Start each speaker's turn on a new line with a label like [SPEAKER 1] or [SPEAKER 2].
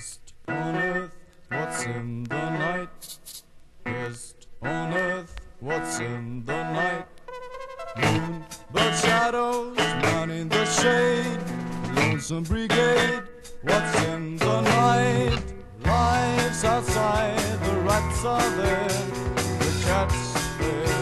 [SPEAKER 1] Guest on earth, what's in the night? Guest on earth, what's in the night? Moon, but shadows, man in the shade, lonesome brigade, what's in the night? Life's outside, the rats are there, the cat's there.